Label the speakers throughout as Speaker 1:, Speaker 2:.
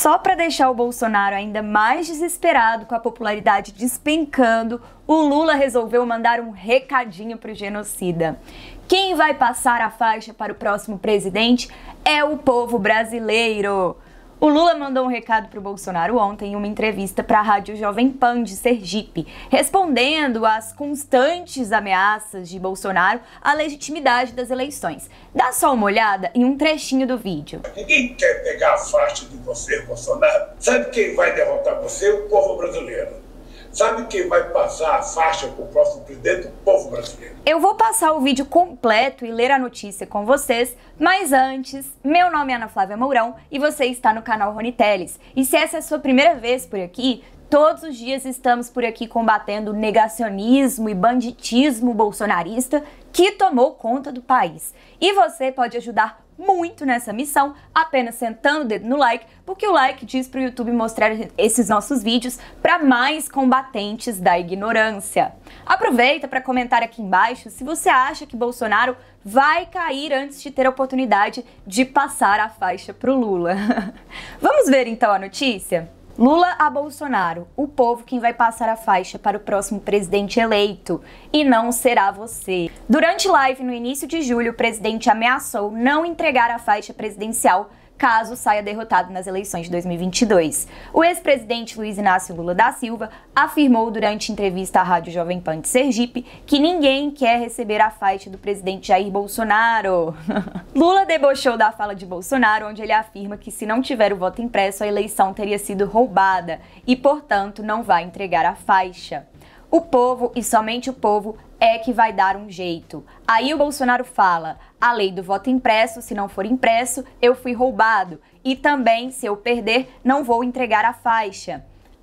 Speaker 1: Só para deixar o Bolsonaro ainda mais desesperado com a popularidade despencando, o Lula resolveu mandar um recadinho para o genocida. Quem vai passar a faixa para o próximo presidente é o povo brasileiro. O Lula mandou um recado para o Bolsonaro ontem em uma entrevista para a Rádio Jovem Pan de Sergipe, respondendo às constantes ameaças de Bolsonaro à legitimidade das eleições. Dá só uma olhada em um trechinho do vídeo.
Speaker 2: Ninguém quer pegar a faixa de você, Bolsonaro. Sabe quem vai derrotar você? O povo brasileiro. Sabe quem vai passar a faixa para o próximo presidente? O povo brasileiro.
Speaker 1: Eu vou passar o vídeo completo e ler a notícia com vocês, mas antes, meu nome é Ana Flávia Mourão e você está no canal Rony Teles. E se essa é a sua primeira vez por aqui, Todos os dias estamos por aqui combatendo negacionismo e banditismo bolsonarista que tomou conta do país. E você pode ajudar muito nessa missão apenas sentando o dedo no like, porque o like diz para o YouTube mostrar esses nossos vídeos para mais combatentes da ignorância. Aproveita para comentar aqui embaixo se você acha que Bolsonaro vai cair antes de ter a oportunidade de passar a faixa para o Lula. Vamos ver então a notícia? Lula a Bolsonaro, o povo quem vai passar a faixa para o próximo presidente eleito, e não será você. Durante live no início de julho, o presidente ameaçou não entregar a faixa presidencial caso saia derrotado nas eleições de 2022. O ex-presidente Luiz Inácio Lula da Silva afirmou durante entrevista à Rádio Jovem Pan de Sergipe que ninguém quer receber a faixa do presidente Jair Bolsonaro. Lula debochou da fala de Bolsonaro, onde ele afirma que se não tiver o voto impresso, a eleição teria sido roubada e, portanto, não vai entregar a faixa. O povo e somente o povo é que vai dar um jeito. Aí o Bolsonaro fala: a lei do voto impresso, se não for impresso, eu fui roubado. E também, se eu perder, não vou entregar a faixa.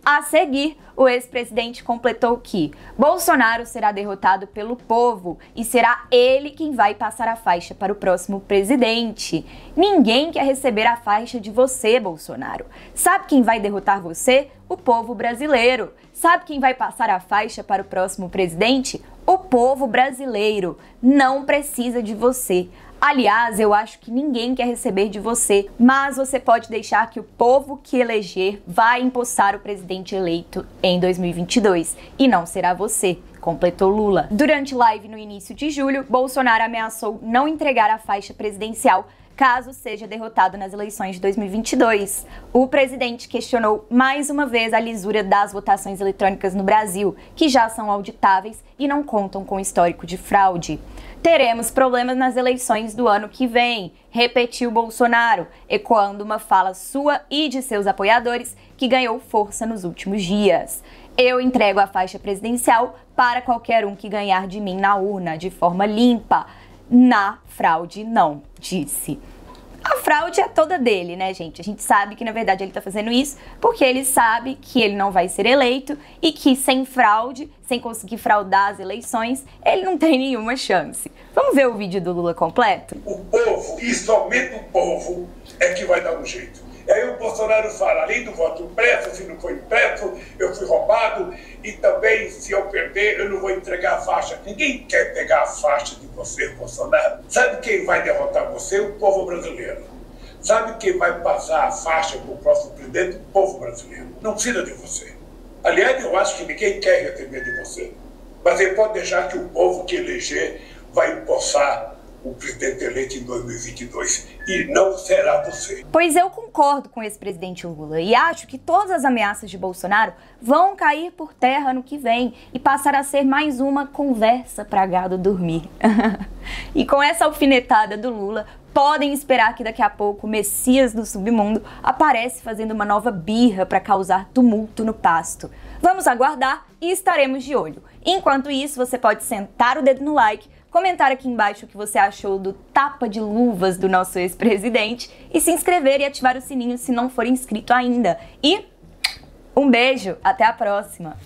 Speaker 1: A seguir, o ex-presidente completou que Bolsonaro será derrotado pelo povo e será ele quem vai passar a faixa para o próximo presidente. Ninguém quer receber a faixa de você, Bolsonaro. Sabe quem vai derrotar você? O povo brasileiro. Sabe quem vai passar a faixa para o próximo presidente? O povo brasileiro não precisa de você. Aliás, eu acho que ninguém quer receber de você, mas você pode deixar que o povo que eleger vai empossar o presidente eleito em 2022 e não será você completou Lula. Durante live no início de julho, Bolsonaro ameaçou não entregar a faixa presidencial caso seja derrotado nas eleições de 2022. O presidente questionou mais uma vez a lisura das votações eletrônicas no Brasil, que já são auditáveis e não contam com histórico de fraude. Teremos problemas nas eleições do ano que vem, repetiu Bolsonaro, ecoando uma fala sua e de seus apoiadores que ganhou força nos últimos dias. Eu entrego a faixa presidencial para qualquer um que ganhar de mim na urna de forma limpa. Na fraude, não, disse. A fraude é toda dele, né, gente? A gente sabe que na verdade ele tá fazendo isso porque ele sabe que ele não vai ser eleito e que sem fraude, sem conseguir fraudar as eleições, ele não tem nenhuma chance. Vamos ver o vídeo do Lula completo?
Speaker 2: O povo, e somente o povo, é que vai dar um jeito. E aí o Bolsonaro fala, além do voto impresso, se não foi impresso, eu fui roubado, e também, se eu perder, eu não vou entregar a faixa. Ninguém quer pegar a faixa de você, Bolsonaro. Sabe quem vai derrotar você? O povo brasileiro. Sabe quem vai passar a faixa para o próximo presidente? O povo brasileiro. Não precisa de você. Aliás, eu acho que ninguém quer receber de você. Mas ele pode deixar que o povo que eleger vai empossar o presidente eleito em 2022 e não será você.
Speaker 1: Pois eu concordo com esse presidente Lula e acho que todas as ameaças de Bolsonaro vão cair por terra no que vem e passar a ser mais uma conversa para gado dormir. e com essa alfinetada do Lula, podem esperar que daqui a pouco o Messias do submundo aparece fazendo uma nova birra para causar tumulto no pasto. Vamos aguardar e estaremos de olho. Enquanto isso, você pode sentar o dedo no like comentar aqui embaixo o que você achou do tapa de luvas do nosso ex-presidente e se inscrever e ativar o sininho se não for inscrito ainda. E um beijo, até a próxima!